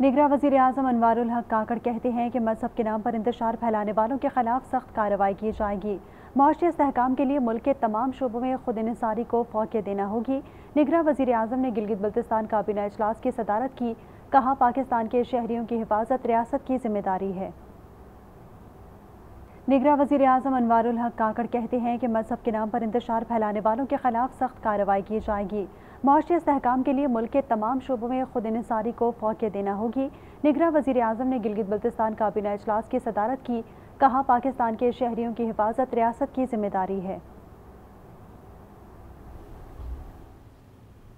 निगरा वज़ीर अजम अनवर काकड़ कहते हैं कि मज़हब के नाम पर इंतज़ार फैलाने वालों के खिलाफ सख्त कार्रवाई की जाएगी। माशी इसकाम के लिए मुल्क के तमाम शोबों में खुद इंसारी को फौके देना होगी। निगरा वज़ीर अजम ने गिलगित बल्तिस्तान काबीना अजलास की सदारत की, कहा पाकिस्तान के शहरीों की हिफाजत रियासत की ज़िम्मेदारी है। निगरा वज़ीर अजम अनवर काकड़ कहते हैं कि मज़हब के नाम पर इंतज़ार फैलाने वालों के खिलाफ सख्त कार्रवाई की जाएगी। माशी इसकाम के लिए मुल्क के तमाम शोबों में खुद इनसारी को फौके देना होगी। निगरा वजी अजम ने गिलगित बल्तिस्तान काबीना अजलास की सदारत की, कहा पाकिस्तान के शहरीों की हिफाजत रियासत की ज़िम्मेदारी है।